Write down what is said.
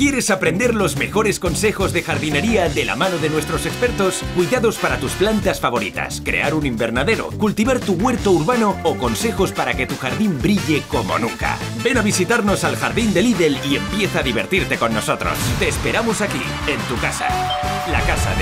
¿Quieres aprender los mejores consejos de jardinería de la mano de nuestros expertos? Cuidados para tus plantas favoritas, crear un invernadero, cultivar tu huerto urbano o consejos para que tu jardín brille como nunca. Ven a visitarnos al jardín de Lidl y empieza a divertirte con nosotros. Te esperamos aquí, en tu casa. La casa de